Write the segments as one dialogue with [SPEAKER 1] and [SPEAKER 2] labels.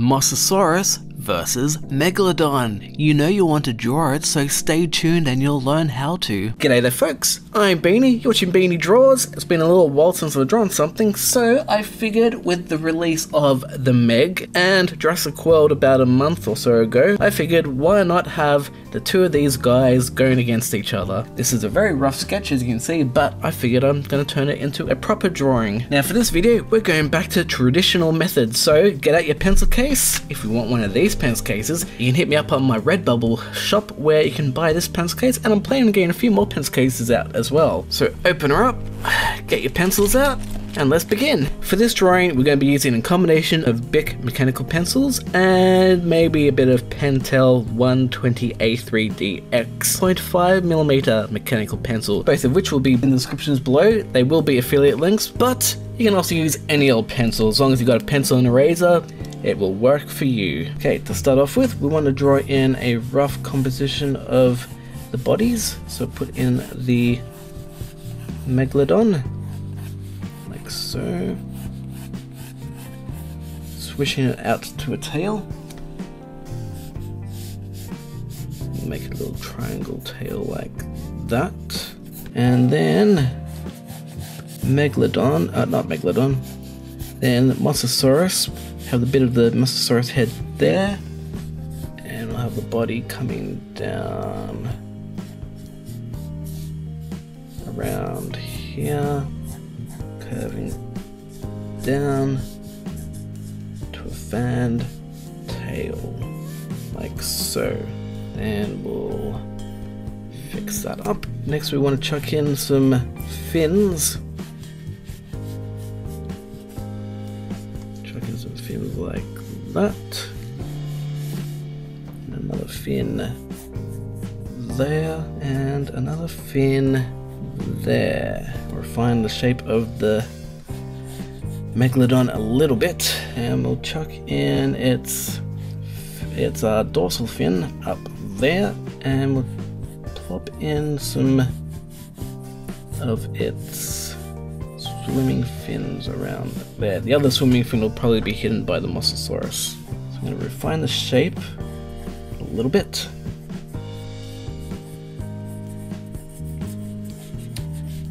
[SPEAKER 1] Mosasaurus versus Megalodon. You know you want to draw it, so stay tuned and you'll learn how to.
[SPEAKER 2] G'day there folks, I'm Beanie, you're watching Beanie Draws. It's been a little while since I've drawn something, so I figured with the release of The Meg and Jurassic World about a month or so ago, I figured why not have the two of these guys going against each other. This is a very rough sketch as you can see, but I figured I'm going to turn it into a proper drawing. Now for this video, we're going back to traditional methods, so get out your pencil case. If you want one of these pencil cases, you can hit me up on my Redbubble shop where you can buy this pencil case, and I'm planning on getting a few more pencil cases out as well. So open her up, get your pencils out, and let's begin. For this drawing, we're going to be using a combination of Bic mechanical pencils and maybe a bit of Pentel 120A3DX 0.5mm mechanical pencil, both of which will be in the descriptions below. They will be affiliate links, but you can also use any old pencil. As long as you've got a pencil and eraser, it will work for you. Okay, to start off with, we want to draw in a rough composition of the bodies. So put in the Megalodon like so. Swishing it out to a tail. Make a little triangle tail like that. And then Megalodon, uh, not Megalodon, then Mosasaurus, have the bit of the Mosasaurus head there, and we'll have the body coming down around here curving down to a fanned tail, like so. And we'll fix that up. Next we want to chuck in some fins. That. And another fin there, and another fin there refine the shape of the megalodon a little bit, and we'll chuck in its its uh, dorsal fin up there, and we'll plop in some of its swimming fins around there. The other swimming fin will probably be hidden by the Mosasaurus. So I'm going to refine the shape a little bit.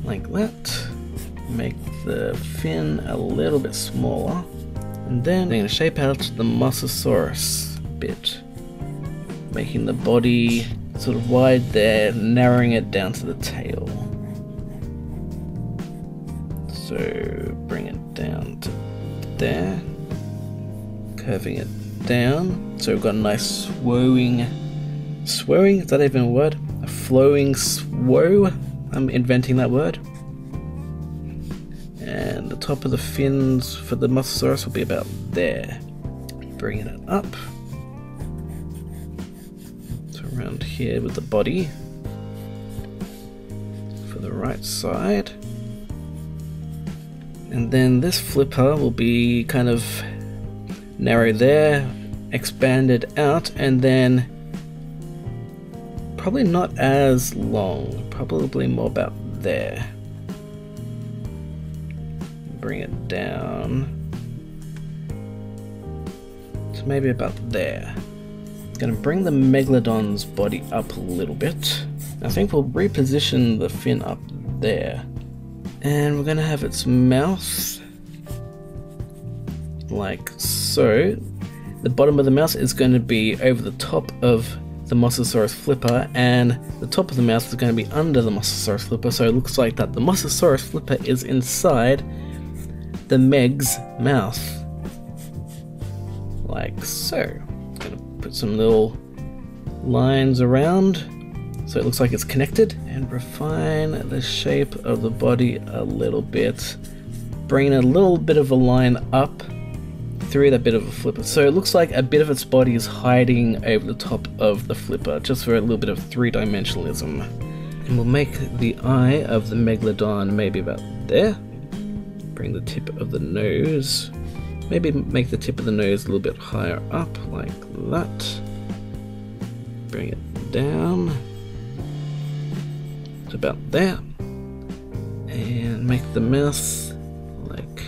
[SPEAKER 2] like that. Make the fin a little bit smaller. And then I'm going to shape out the Mosasaurus bit. Making the body sort of wide there, narrowing it down to the tail. So bring it down to there. Curving it down. So we've got a nice swowing, swowing, is that even a word? A flowing swow I'm inventing that word. And the top of the fins for the Mosasaurus will be about there. Bringing it up. So around here with the body. For the right side. And then this flipper will be kind of narrow there, expanded out, and then probably not as long, probably more about there. Bring it down to maybe about there. Gonna bring the Megalodon's body up a little bit. I think we'll reposition the fin up there. And we're gonna have its mouth like so. The bottom of the mouth is going to be over the top of the Mosasaurus flipper, and the top of the mouth is going to be under the Mosasaurus flipper, so it looks like that the Mosasaurus flipper is inside the Meg's mouth. Like so. I'm Gonna put some little lines around so it looks like it's connected, and refine the shape of the body a little bit. Bring a little bit of a line up through that bit of a flipper. So it looks like a bit of its body is hiding over the top of the flipper, just for a little bit of three-dimensionalism. And we'll make the eye of the Megalodon maybe about there. Bring the tip of the nose. Maybe make the tip of the nose a little bit higher up, like that. Bring it down about that. And make the mouth like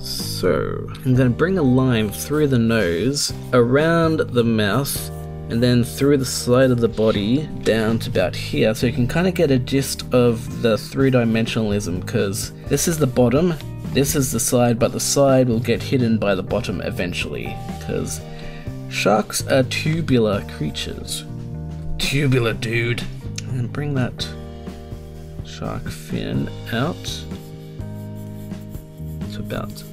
[SPEAKER 2] so. Going to bring a line through the nose, around the mouth, and then through the side of the body down to about here. So you can kind of get a gist of the three-dimensionalism because this is the bottom this is the side but the side will get hidden by the bottom eventually because sharks are tubular creatures. Tubular dude. And bring that shark fin out to about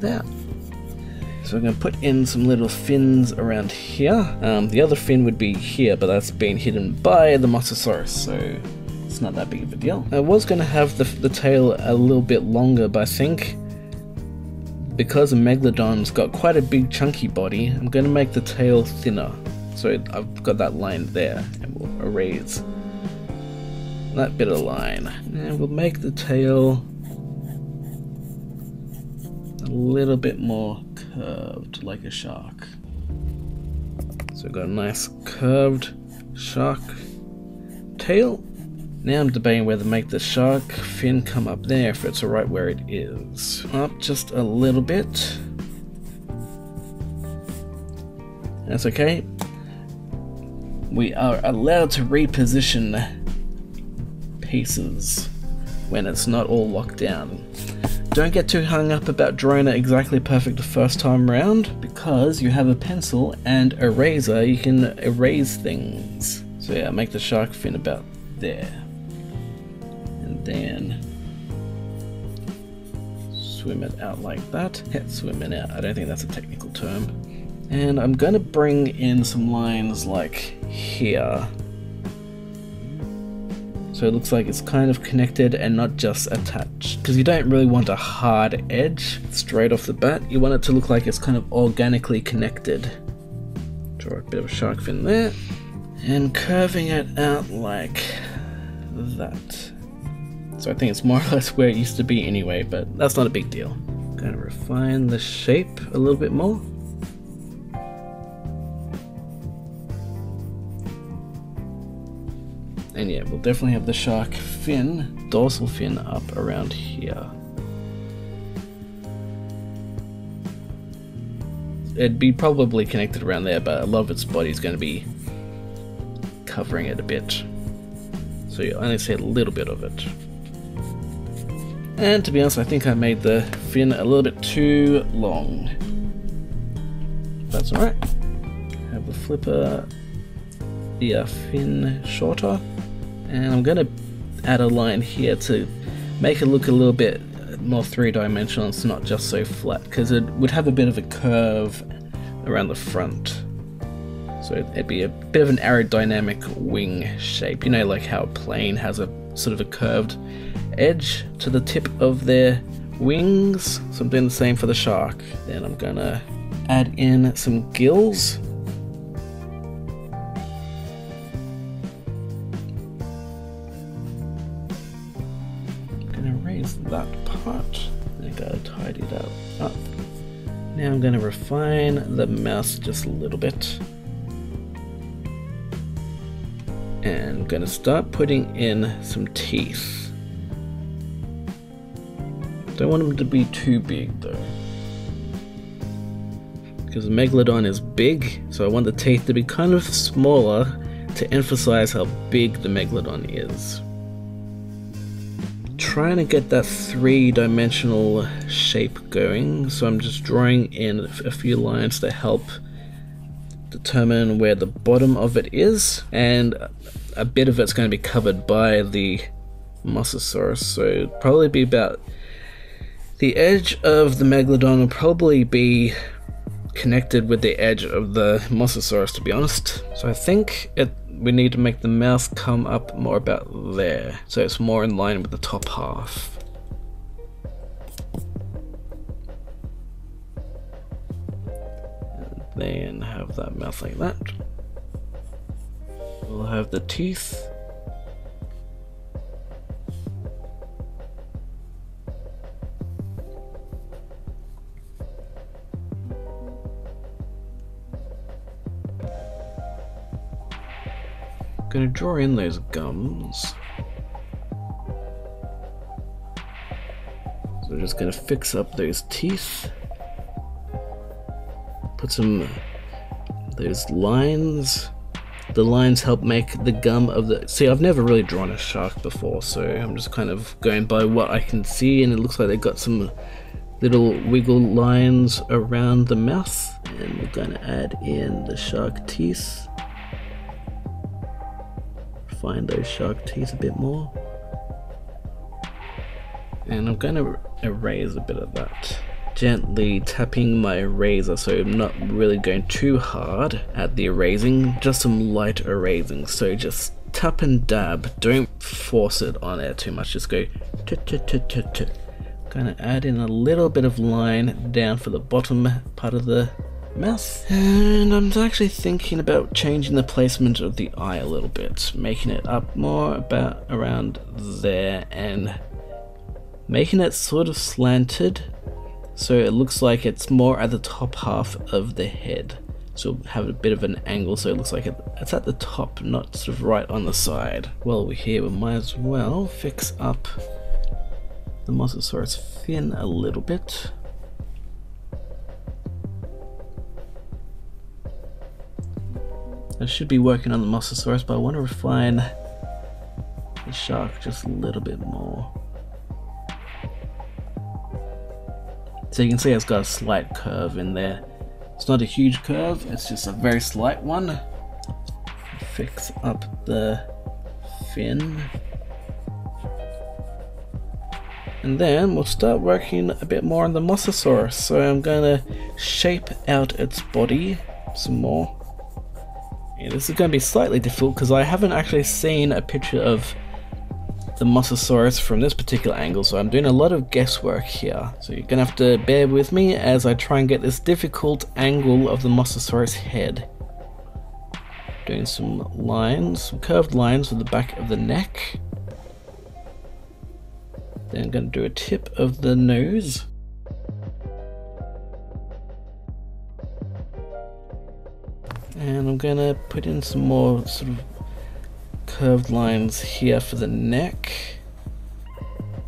[SPEAKER 2] that so I'm going to put in some little fins around here. Um, the other fin would be here, but that's been hidden by the Mosasaurus, so it's not that big of a deal. I was going to have the, the tail a little bit longer, but I think because a Megalodon's got quite a big chunky body, I'm going to make the tail thinner. So I've got that line there, and we'll erase that bit of line. And we'll make the tail a little bit more curved like a shark. So we've got a nice curved shark tail. Now I'm debating whether to make the shark fin come up there if it's right where it is. Up just a little bit. That's okay. We are allowed to reposition pieces when it's not all locked down. Don't get too hung up about drawing it exactly perfect the first time round, because you have a pencil and a razor, you can erase things. So yeah, make the shark fin about there. And then swim it out like that. Yeah, swim it out, I don't think that's a technical term. And I'm gonna bring in some lines like here so it looks like it's kind of connected and not just attached. Because you don't really want a hard edge straight off the bat, you want it to look like it's kind of organically connected. Draw a bit of a shark fin there, and curving it out like that. So I think it's more or less where it used to be anyway, but that's not a big deal. Gonna refine the shape a little bit more. And yeah, we'll definitely have the shark fin, dorsal fin up around here. It'd be probably connected around there, but a lot of its body is going to be covering it a bit. So you only see a little bit of it. And to be honest, I think I made the fin a little bit too long. That's alright. Have the flipper, the fin shorter and I'm going to add a line here to make it look a little bit more three-dimensional it's not just so flat because it would have a bit of a curve around the front. So it'd be a bit of an aerodynamic wing shape. You know like how a plane has a sort of a curved edge to the tip of their wings? So I'm doing the same for the shark. Then I'm gonna add in some gills I'm gonna refine the mouse just a little bit. And I'm gonna start putting in some teeth. Don't want them to be too big though. Because Megalodon is big, so I want the teeth to be kind of smaller to emphasize how big the Megalodon is trying to get that three-dimensional shape going, so I'm just drawing in a few lines to help determine where the bottom of it is, and a bit of it's going to be covered by the Mosasaurus, so probably be about the edge of the Megalodon will probably be connected with the edge of the Mosasaurus to be honest. So I think it we need to make the mouth come up more about there, so it's more in line with the top half. Then have that mouth like that. We'll have the teeth. Gonna draw in those gums. So we're just gonna fix up those teeth. Put some those lines. The lines help make the gum of the. See, I've never really drawn a shark before, so I'm just kind of going by what I can see, and it looks like they've got some little wiggle lines around the mouth. And we're to add in the shark teeth. Find those shark teeth a bit more. And I'm going to erase a bit of that gently tapping my eraser so I'm not really going too hard at the erasing, just some light erasing. So just tap and dab, don't force it on there too much, just go Gonna add in a little bit of line down for the bottom part of the mouth. And I'm actually thinking about changing the placement of the eye a little bit, making it up more about around there and making it sort of slanted so it looks like it's more at the top half of the head. So have a bit of an angle so it looks like it's at the top, not sort of right on the side. While we're here, we might as well fix up the Mosasaurus fin a little bit. I should be working on the Mosasaurus, but I want to refine the shark just a little bit more. So you can see it's got a slight curve in there. It's not a huge curve, it's just a very slight one. Fix up the fin. And then we'll start working a bit more on the Mosasaurus. So I'm going to shape out its body some more. Yeah, this is going to be slightly difficult because I haven't actually seen a picture of the Mosasaurus from this particular angle, so I'm doing a lot of guesswork here. So you're gonna have to bear with me as I try and get this difficult angle of the Mosasaurus head. Doing some lines, some curved lines with the back of the neck. Then I'm gonna do a tip of the nose. And I'm gonna put in some more sort of curved lines here for the neck.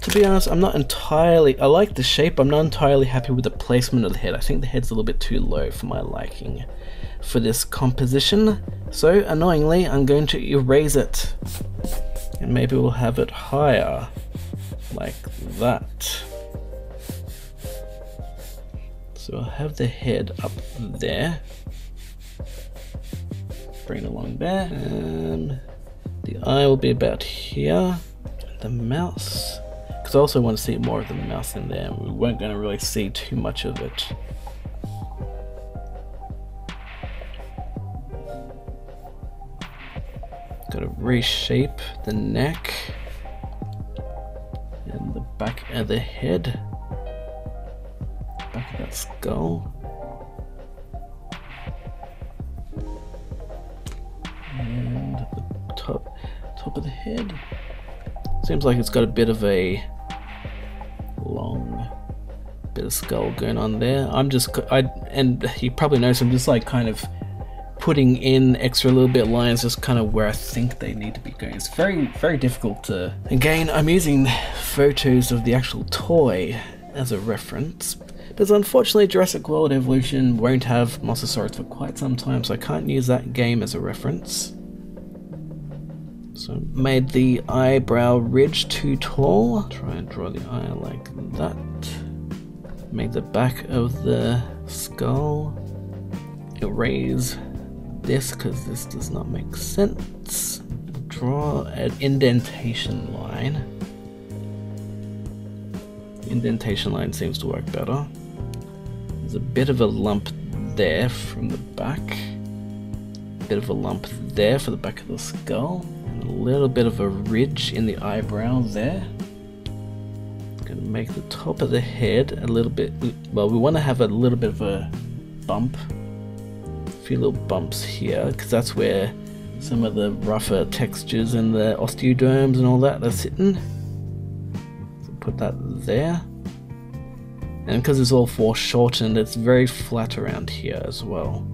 [SPEAKER 2] To be honest, I'm not entirely, I like the shape, I'm not entirely happy with the placement of the head. I think the head's a little bit too low for my liking for this composition. So, annoyingly, I'm going to erase it. And maybe we'll have it higher, like that. So I'll have the head up there. Bring along there, and the eye will be about here. The mouse. Because I also want to see more of the mouse in there. We weren't going to really see too much of it. Got to reshape the neck and the back of the head, back of that skull. Top of the head. Seems like it's got a bit of a long bit of skull going on there. I'm just, I and you probably notice I'm just like kind of putting in extra little bit lines just kind of where I think they need to be going. It's very, very difficult to, again, I'm using photos of the actual toy as a reference, because unfortunately Jurassic World Evolution won't have Mosasaurus for quite some time, so I can't use that game as a reference. So made the eyebrow ridge too tall. Try and draw the eye like that. Make the back of the skull. Erase this because this does not make sense. Draw an indentation line. Indentation line seems to work better. There's a bit of a lump there from the back. Bit of a lump there for the back of the skull little bit of a ridge in the eyebrow there. Gonna make the top of the head a little bit, well, we want to have a little bit of a bump. A few little bumps here, because that's where some of the rougher textures and the osteoderms and all that are sitting. So put that there. And because it's all foreshortened, it's very flat around here as well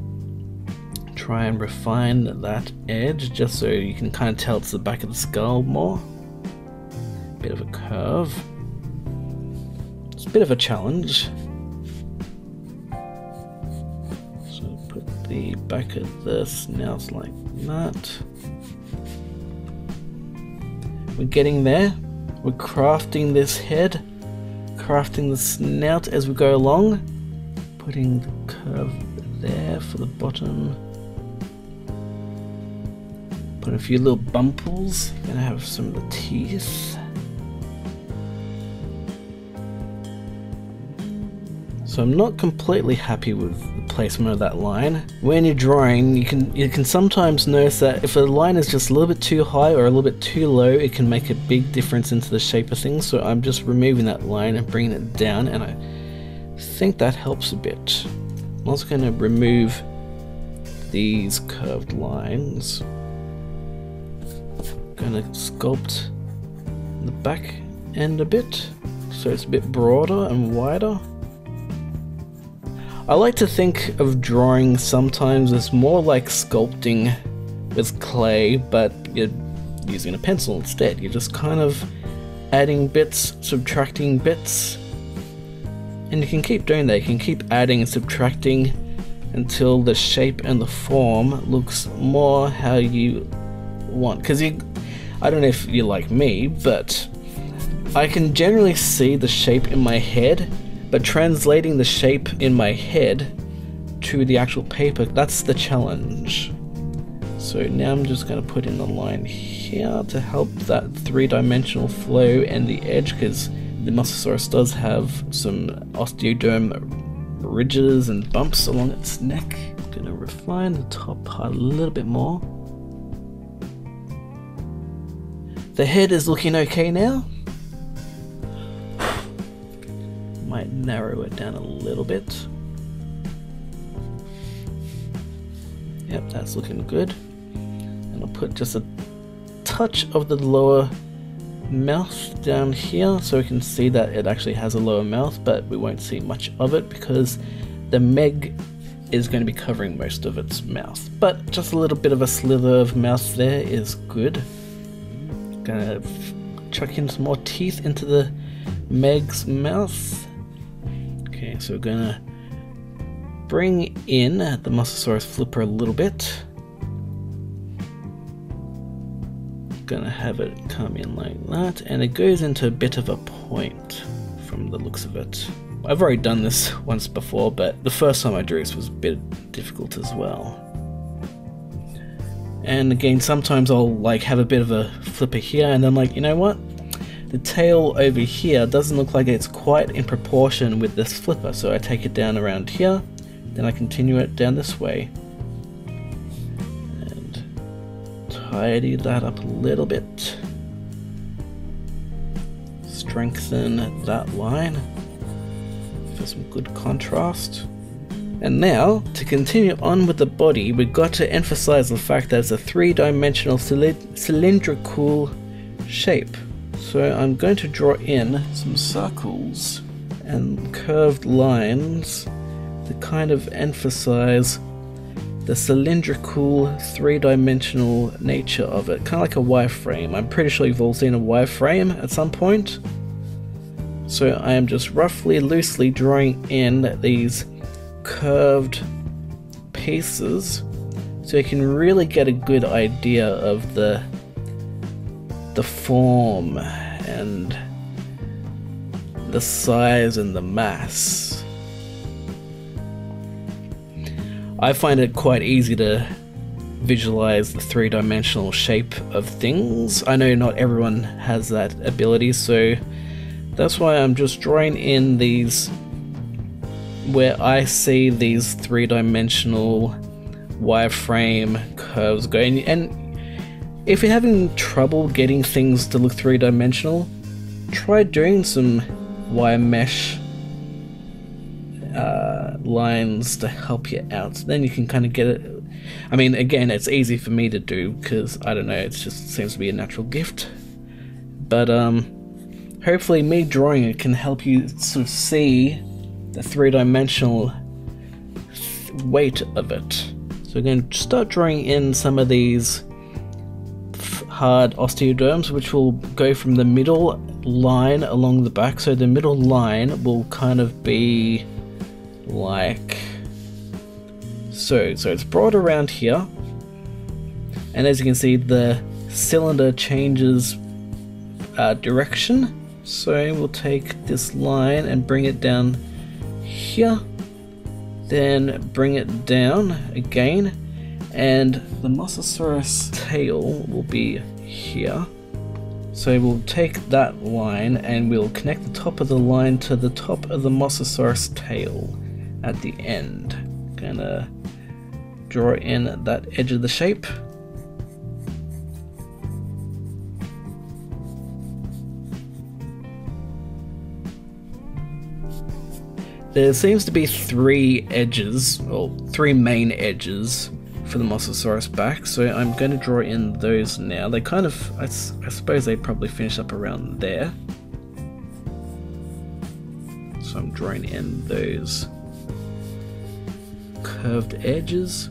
[SPEAKER 2] try and refine that edge just so you can kind of tell it's the back of the skull more. Bit of a curve. It's a bit of a challenge. So put the back of the snout like that. We're getting there. We're crafting this head, crafting the snout as we go along, putting the curve there for the bottom. Put a few little bumples. Gonna have some of the teeth. So I'm not completely happy with the placement of that line. When you're drawing, you can you can sometimes notice that if a line is just a little bit too high or a little bit too low, it can make a big difference into the shape of things. So I'm just removing that line and bringing it down, and I think that helps a bit. I'm also going to remove these curved lines. To sculpt the back end a bit so it's a bit broader and wider. I like to think of drawing sometimes as more like sculpting with clay, but you're using a pencil instead. You're just kind of adding bits, subtracting bits, and you can keep doing that. You can keep adding and subtracting until the shape and the form looks more how you want. Because you, I don't know if you're like me, but I can generally see the shape in my head but translating the shape in my head to the actual paper, that's the challenge. So now I'm just going to put in a line here to help that three-dimensional flow and the edge because the Mosasaurus does have some osteoderm ridges and bumps along its neck. I'm to refine the top part a little bit more. The head is looking okay now. might narrow it down a little bit. Yep, that's looking good. And I'll put just a touch of the lower mouth down here so we can see that it actually has a lower mouth, but we won't see much of it because the Meg is going to be covering most of its mouth. But just a little bit of a slither of mouth there is good. Gonna chuck in some more teeth into the Meg's mouth. Okay, so we're gonna bring in the Mosasaurus flipper a little bit. Gonna have it come in like that, and it goes into a bit of a point from the looks of it. I've already done this once before, but the first time I drew this was a bit difficult as well. And again, sometimes I'll like have a bit of a flipper here, and then like, you know what? The tail over here doesn't look like it's quite in proportion with this flipper, so I take it down around here, then I continue it down this way. And tidy that up a little bit. Strengthen that line for some good contrast. And now, to continue on with the body, we've got to emphasize the fact that it's a three-dimensional cylindrical shape. So I'm going to draw in some circles and curved lines to kind of emphasize the cylindrical three-dimensional nature of it, kind of like a wireframe. I'm pretty sure you've all seen a wireframe at some point. So I am just roughly loosely drawing in these curved pieces so you can really get a good idea of the the form and the size and the mass. I find it quite easy to visualize the three dimensional shape of things. I know not everyone has that ability, so that's why I'm just drawing in these where I see these three dimensional wireframe curves going. And if you're having trouble getting things to look three dimensional, try doing some wire mesh uh, lines to help you out. Then you can kind of get it. I mean, again, it's easy for me to do because I don't know, it just seems to be a natural gift. But um, hopefully, me drawing it can help you sort of see the three dimensional weight of it. So, we're going to start drawing in some of these hard osteoderms, which will go from the middle line along the back. So the middle line will kind of be like so. So it's brought around here. And as you can see, the cylinder changes uh, direction. So we'll take this line and bring it down here. Then bring it down again. And the Mosasaurus tail will be here. So we'll take that line and we'll connect the top of the line to the top of the Mosasaurus tail at the end. Gonna draw in that edge of the shape. There seems to be three edges, or three main edges for the Mosasaurus back, so I'm going to draw in those now. They kind of, I, I suppose they probably finish up around there. So I'm drawing in those curved edges.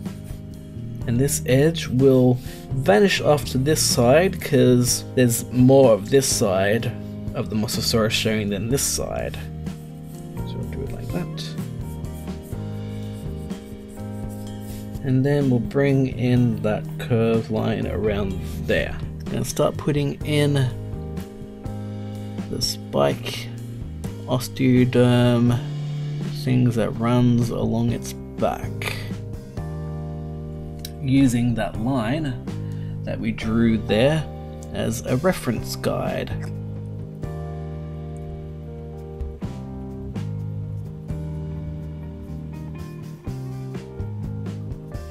[SPEAKER 2] And this edge will vanish off to this side because there's more of this side of the Mosasaurus showing than this side. That. And then we'll bring in that curved line around there. And start putting in the spike osteoderm things that runs along its back. Using that line that we drew there as a reference guide.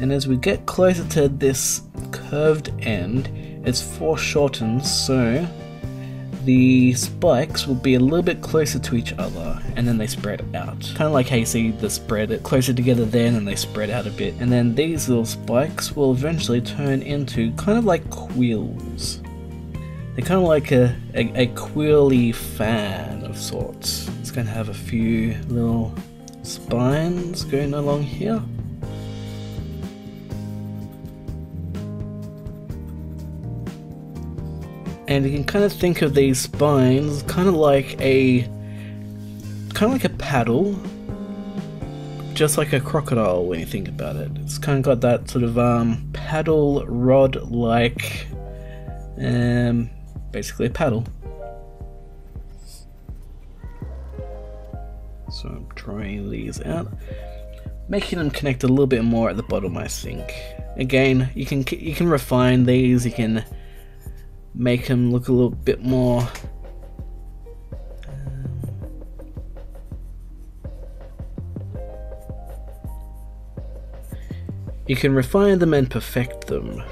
[SPEAKER 2] And as we get closer to this curved end, it's foreshortened so the spikes will be a little bit closer to each other and then they spread out. Kind of like how you see the spread it closer together there and then they spread out a bit. And then these little spikes will eventually turn into kind of like quills. They're kind of like a, a, a quilly fan of sorts. It's going to have a few little spines going along here. And you can kind of think of these spines kind of like a kind of like a paddle just like a crocodile when you think about it. It's kind of got that sort of um, paddle rod like um, basically a paddle. So I'm drawing these out making them connect a little bit more at the bottom I think. Again you can you can refine these you can make them look a little bit more um, you can refine them and perfect them.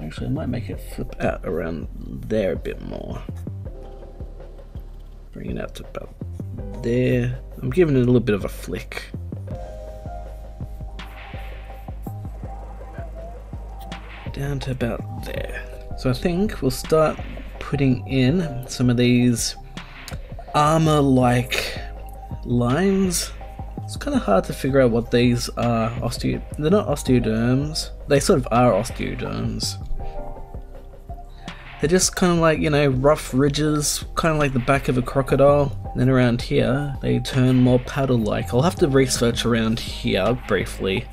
[SPEAKER 2] Actually I might make it flip out around there a bit more. Bring it out to about there. I'm giving it a little bit of a flick down to about there. So I think we'll start putting in some of these armor-like lines. It's kind of hard to figure out what these are. Osteo they're not osteoderms. They sort of are osteoderms. They're just kind of like, you know, rough ridges, kind of like the back of a crocodile. And then around here, they turn more paddle-like. I'll have to research around here briefly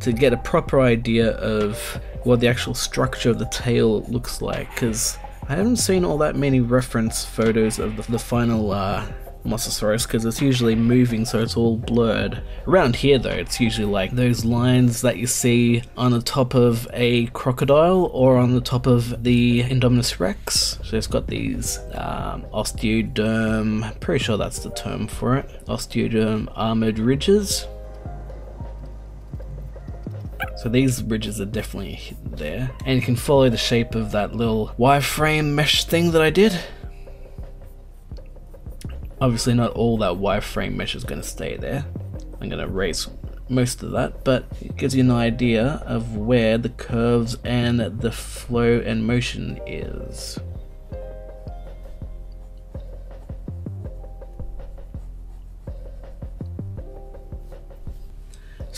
[SPEAKER 2] to get a proper idea of what the actual structure of the tail looks like, because I haven't seen all that many reference photos of the, the final uh, Mosasaurus because it's usually moving so it's all blurred. Around here though it's usually like those lines that you see on the top of a crocodile or on the top of the Indominus Rex. So it's got these um, osteoderm, pretty sure that's the term for it, osteoderm armored ridges. So these ridges are definitely there. And you can follow the shape of that little wireframe mesh thing that I did. Obviously not all that wireframe mesh is going to stay there. I'm going to erase most of that, but it gives you an idea of where the curves and the flow and motion is.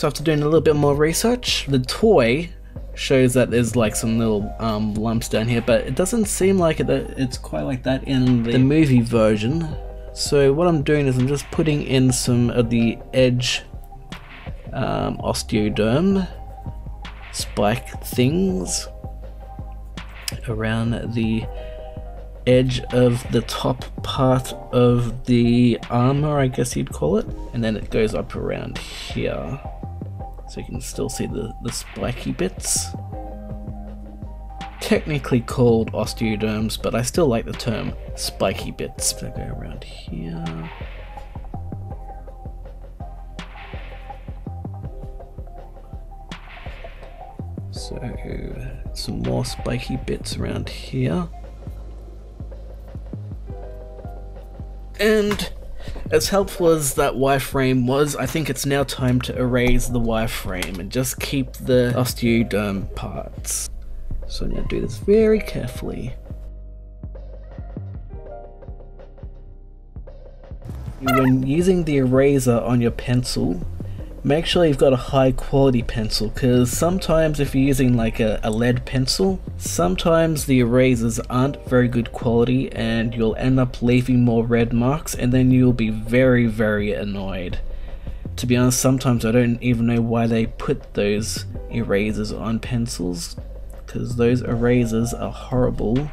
[SPEAKER 2] After doing a little bit more research, the toy shows that there's like some little um, lumps down here, but it doesn't seem like it, it's quite like that in the movie version. So what I'm doing is I'm just putting in some of the edge um, osteoderm spike things around the edge of the top part of the armor, I guess you'd call it, and then it goes up around here. So you can still see the, the spiky bits. Technically called osteoderms, but I still like the term spiky bits. So go around here. So some more spiky bits around here. And as helpful as that wireframe was, I think it's now time to erase the wireframe and just keep the osteoderm parts. So I'm going to do this very carefully. When using the eraser on your pencil, make sure you've got a high quality pencil because sometimes if you're using like a, a, lead pencil sometimes the erasers aren't very good quality and you'll end up leaving more red marks and then you'll be very very annoyed. To be honest sometimes I don't even know why they put those erasers on pencils because those erasers are horrible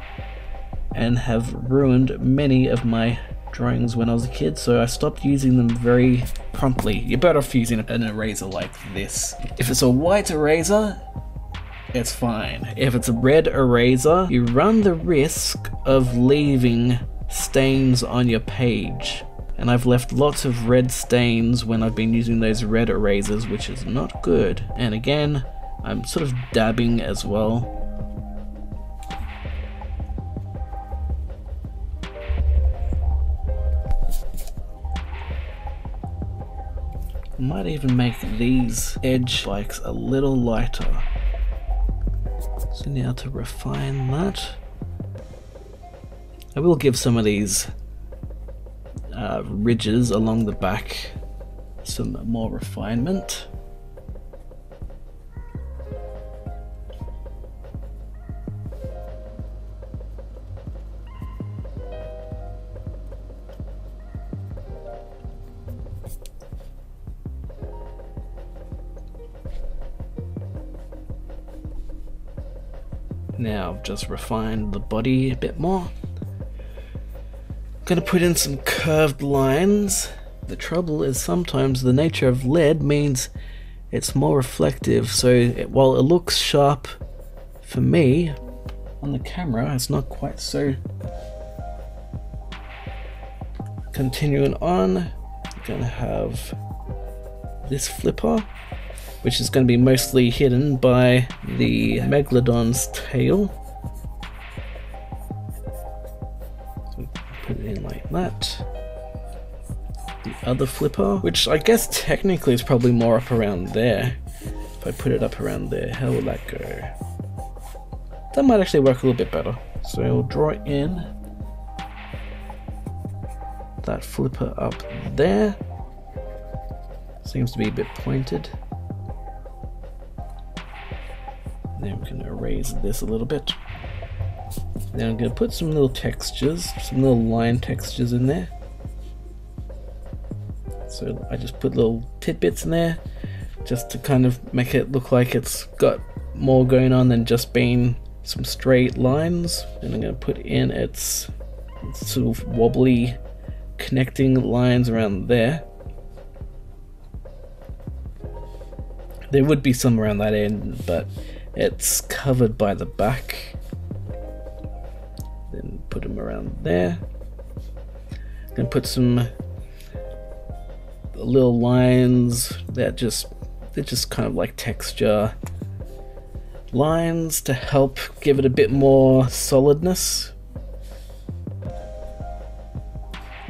[SPEAKER 2] and have ruined many of my drawings when I was a kid, so I stopped using them very promptly. You're better off using an eraser like this. If it's a white eraser, it's fine. If it's a red eraser, you run the risk of leaving stains on your page. And I've left lots of red stains when I've been using those red erasers, which is not good. And again, I'm sort of dabbing as well. Might even make these edge spikes a little lighter. So now to refine that, I will give some of these uh, ridges along the back some more refinement. Now I've just refined the body a bit more. I'm Gonna put in some curved lines. The trouble is sometimes the nature of lead means it's more reflective, so it, while it looks sharp for me on the camera, it's not quite so. Continuing on, I'm gonna have this flipper which is going to be mostly hidden by the Megalodon's tail. So put it in like that. The other flipper, which I guess technically is probably more up around there. If I put it up around there, how will that go? That might actually work a little bit better. So I'll draw in that flipper up there. Seems to be a bit pointed. This a little bit. Now I'm going to put some little textures, some little line textures in there. So I just put little tidbits in there just to kind of make it look like it's got more going on than just being some straight lines. And I'm going to put in its, its sort of wobbly connecting lines around there. There would be some around that end, but it's covered by the back. Then put them around there. And put some little lines that just they're just kind of like texture lines to help give it a bit more solidness.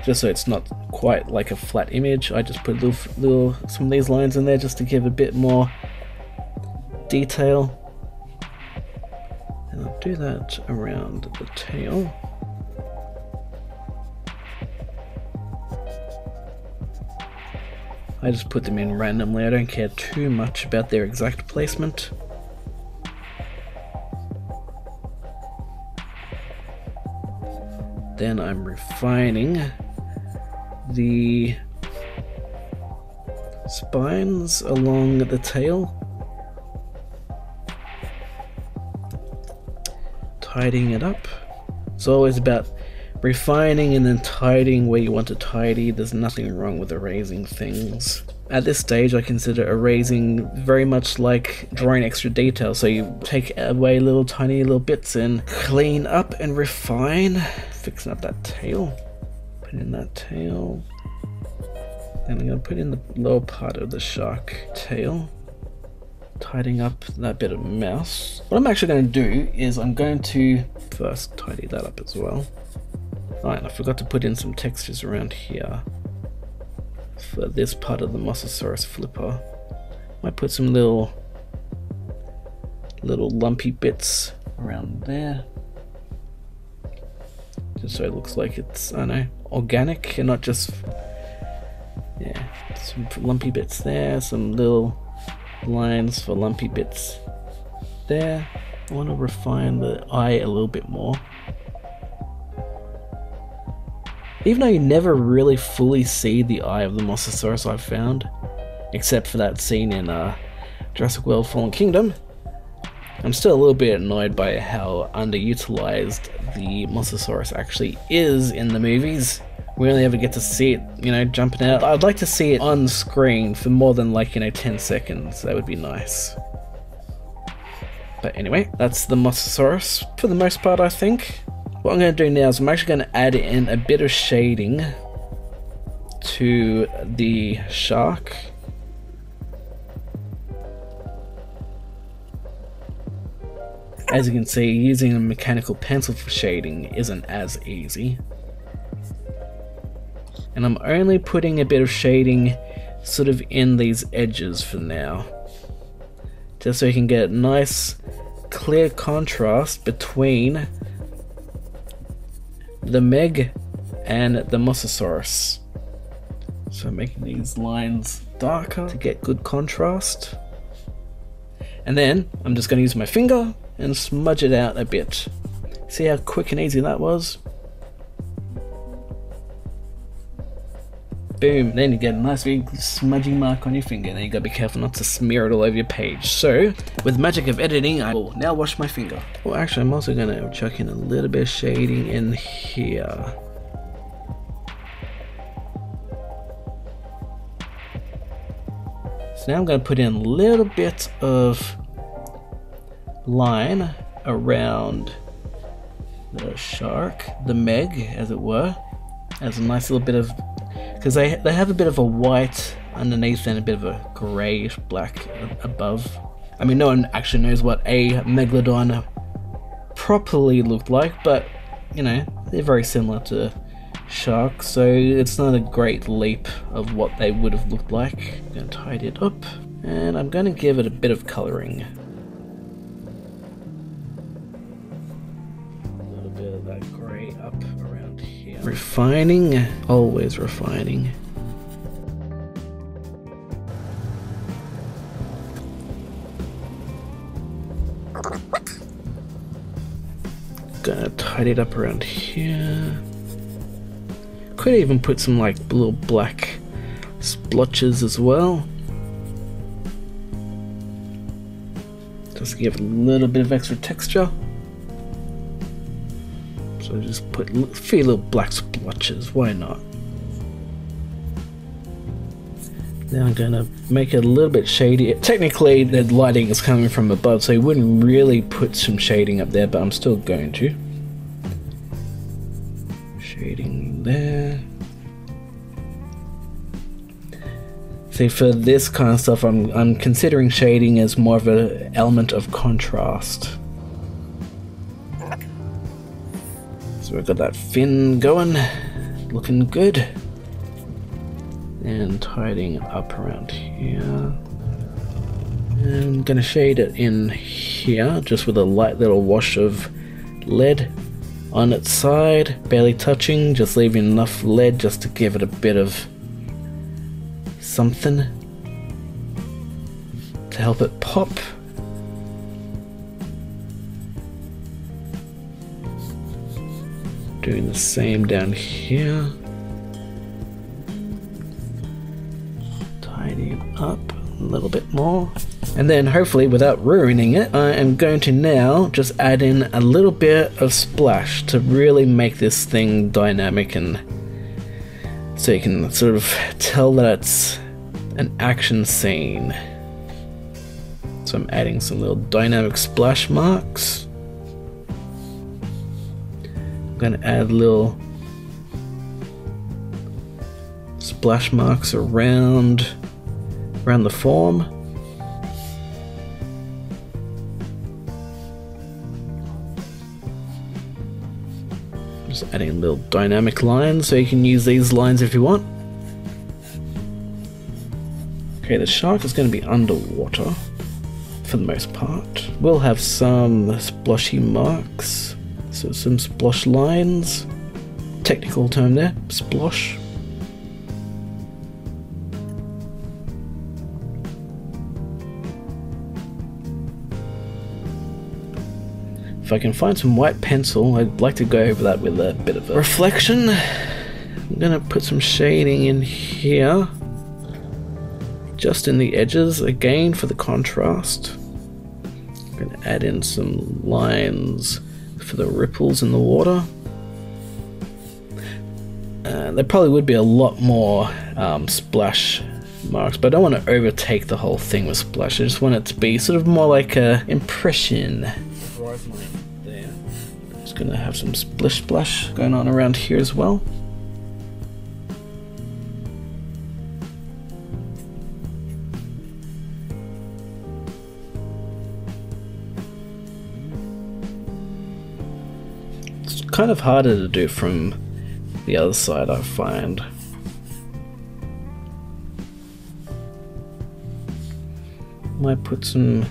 [SPEAKER 2] Just so it's not quite like a flat image, I just put little, little some of these lines in there just to give a bit more detail and I'll do that around the tail. I just put them in randomly, I don't care too much about their exact placement. Then I'm refining the spines along the tail Tidying it up. It's always about refining and then tidying where you want to tidy. There's nothing wrong with erasing things. At this stage, I consider erasing very much like drawing extra detail. So you take away little tiny little bits and clean up and refine. Fixing up that tail. Put in that tail. Then I'm to put in the lower part of the shark tail. Tidying up that bit of mouse. What I'm actually going to do is I'm going to first tidy that up as well. Alright, I forgot to put in some textures around here for this part of the Mosasaurus flipper. Might put some little little lumpy bits around there. Just so it looks like it's, I don't know, organic and not just, yeah, some lumpy bits there, some little lines for lumpy bits there. I want to refine the eye a little bit more. Even though you never really fully see the eye of the Mosasaurus I've found, except for that scene in uh, Jurassic World Fallen Kingdom, I'm still a little bit annoyed by how underutilized the Mosasaurus actually is in the movies. We only ever get to see it, you know, jumping out. I'd like to see it on screen for more than like, you know, 10 seconds. That would be nice. But anyway, that's the Mosasaurus for the most part, I think. What I'm going to do now is I'm actually going to add in a bit of shading to the shark. As you can see, using a mechanical pencil for shading isn't as easy. And I'm only putting a bit of shading sort of in these edges for now. Just so you can get nice clear contrast between the Meg and the Mosasaurus. So making these lines darker to get good contrast. And then I'm just going to use my finger and smudge it out a bit. See how quick and easy that was? Boom, then you get a nice big smudging mark on your finger. Then you gotta be careful not to smear it all over your page. So, with magic of editing, I will now wash my finger. Well, actually, I'm also gonna chuck in a little bit of shading in here. So now I'm gonna put in a little bit of line around the shark, the Meg, as it were, as a nice little bit of because they they have a bit of a white underneath and a bit of a greyish black above. I mean, no one actually knows what a megalodon properly looked like, but you know they're very similar to sharks, so it's not a great leap of what they would have looked like. I'm gonna tidy it up, and I'm gonna give it a bit of colouring. Refining, always refining. Gonna tidy it up around here. Could even put some like little black splotches as well. Just give it a little bit of extra texture. So just put a few little black splotches, why not? Now I'm gonna make it a little bit shady. Technically, the lighting is coming from above, so you wouldn't really put some shading up there, but I'm still going to. Shading there. See, for this kind of stuff, I'm I'm considering shading as more of an element of contrast. So we've got that fin going, looking good and tidying up around here. And I'm gonna shade it in here just with a light little wash of lead on its side, barely touching, just leaving enough lead just to give it a bit of something to help it pop. Doing the same down here. Tidy it up a little bit more. And then hopefully without ruining it, I am going to now just add in a little bit of splash to really make this thing dynamic and so you can sort of tell that it's an action scene. So I'm adding some little dynamic splash marks. Gonna add little splash marks around around the form. Just adding little dynamic lines so you can use these lines if you want. Okay, the shark is going to be underwater for the most part. We'll have some splashy marks, so some splosh lines. Technical term there, splosh. If I can find some white pencil, I'd like to go over that with a bit of a reflection. I'm gonna put some shading in here, just in the edges again for the contrast. I'm gonna add in some lines for the ripples in the water. Uh, there probably would be a lot more um, splash marks, but I don't want to overtake the whole thing with splash. I just want it to be sort of more like a impression there. Just gonna have some splish splash going on around here as well. Kind of harder to do from the other side, I find. Might put some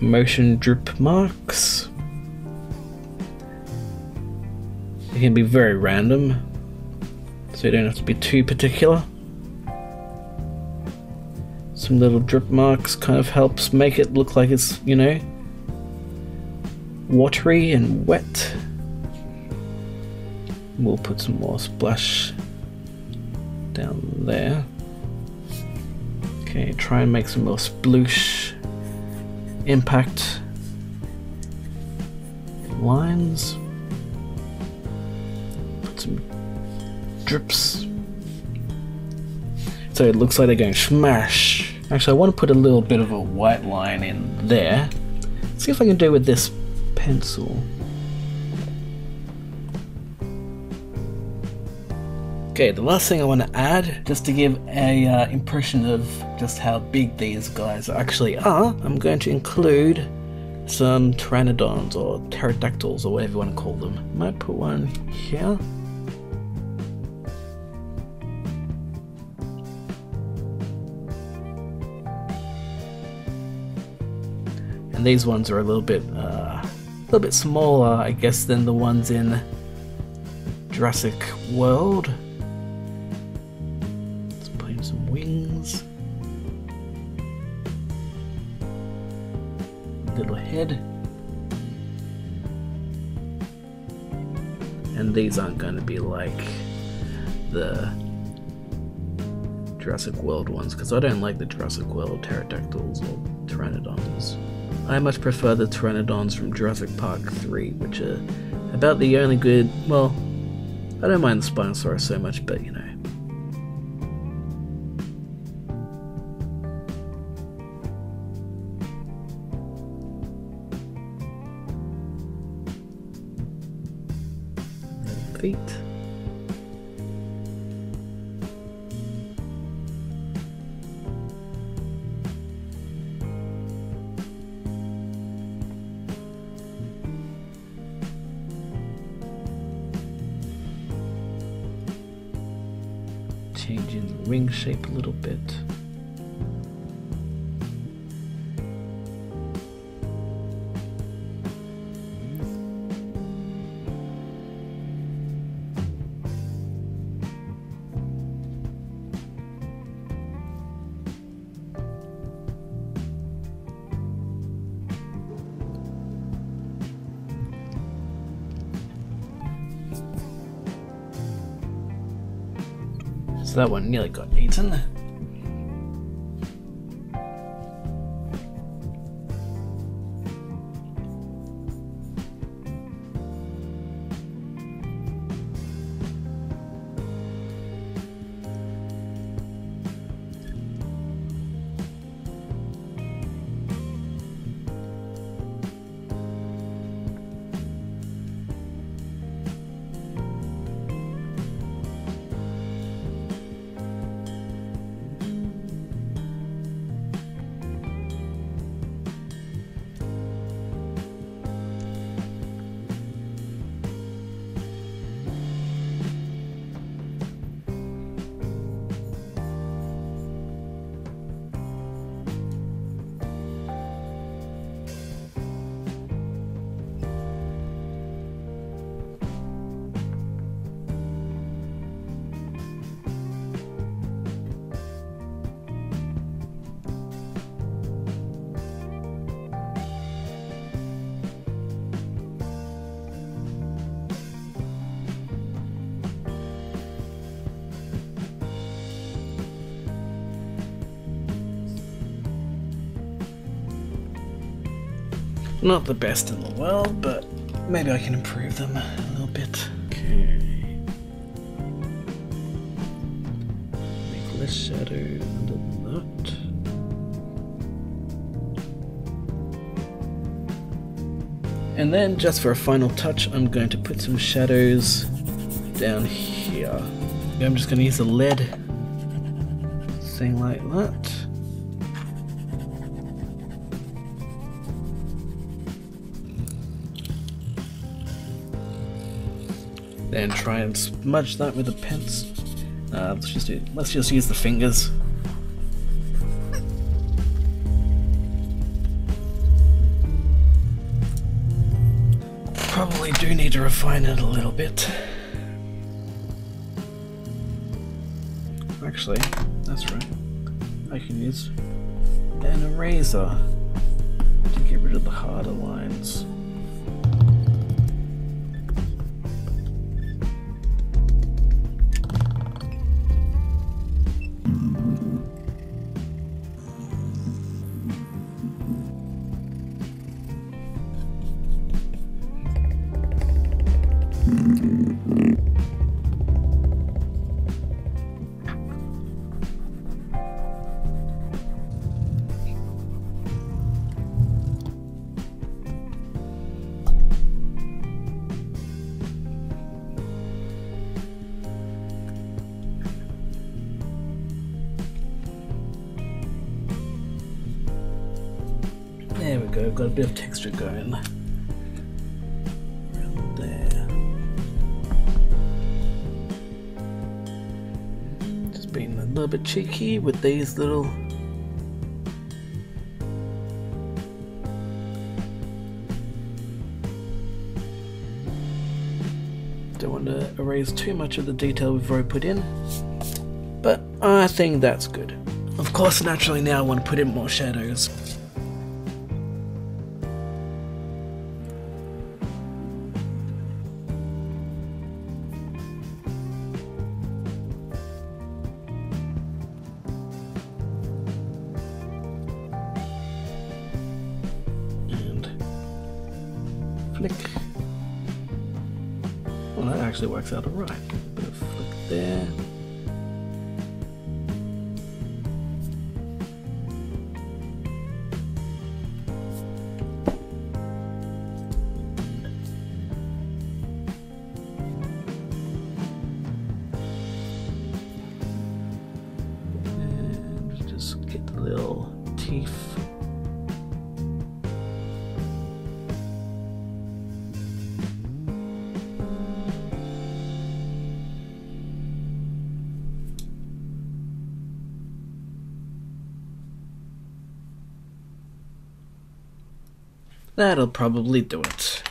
[SPEAKER 2] motion drip marks. It can be very random, so you don't have to be too particular. Some little drip marks kind of helps make it look like it's, you know, watery and wet. We'll put some more splash down there. Okay, try and make some more sploosh impact lines. Put some drips. So it looks like they're going smash. Actually, I want to put a little bit of a white line in there. see if I can do with this pencil. Okay, the last thing I want to add, just to give a uh, impression of just how big these guys actually are, I'm going to include some pteranodons or pterodactyls or whatever you want to call them. Might put one here. And these ones are a little bit, uh, little bit smaller, I guess, than the ones in Jurassic World. Let's put in some wings. Little head. And these aren't going to be like the Jurassic World ones because I don't like the Jurassic World pterodactyls or pteranodons. I much prefer the pteranodons from Jurassic Park 3, which are about the only good. Well, I don't mind the Spinosaurus so much, but you know. Feet. Shape a little bit. That one nearly got eaten. Not the best in the world, but maybe I can improve them a little bit. Okay. Make less shadow under that. And then, just for a final touch, I'm going to put some shadows down here. I'm just going to use a lead thing like that. Then try and smudge that with a pencil. Uh, let's just do, let's just use the fingers. Probably do need to refine it a little bit. Actually, that's right. I can use an eraser to get rid of the harder lines. Bit of texture going. Around there. Just being a little bit cheeky with these little Don't want to erase too much of the detail we've already put in, but I think that's good. Of course, naturally now I want to put in more shadows. Out alright. Bit That'll probably do it.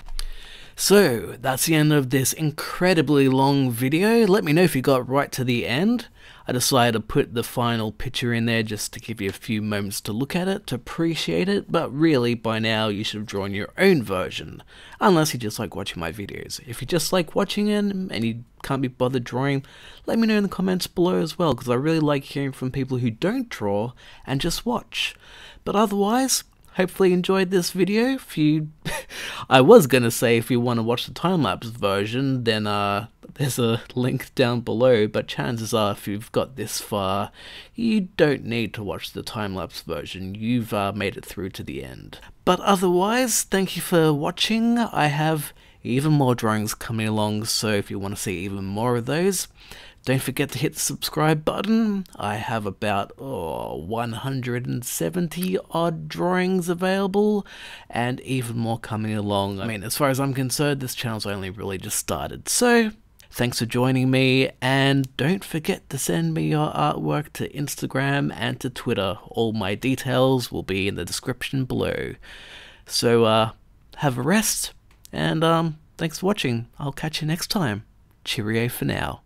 [SPEAKER 1] So, that's the end of this incredibly long video. Let me know if you got right to the end. I decided to put the final picture in there just to give you a few moments to look at it, to appreciate it, but really by now you should have drawn your own version, unless you just like watching my videos. If you just like watching it and you can't be bothered drawing, let me know in the comments below as well, because I really like hearing from people who don't draw and just watch. But otherwise, hopefully enjoyed this video. If you, I was gonna say if you want to watch the time lapse version, then uh, there's a link down below. But chances are, if you've got this far, you don't need to watch the time lapse version. You've uh, made it through to the end. But otherwise, thank you for watching. I have even more drawings coming along, so if you want to see even more of those, don't forget to hit the subscribe button. I have about oh, 170 odd drawings available and even more coming along. I mean, as far as I'm concerned, this channel's only really just started. So, thanks for joining me and don't forget to send me your artwork to Instagram and to Twitter. All my details will be in the description below. So, uh, have a rest and um, thanks for watching. I'll catch you next time. Cheerio for now.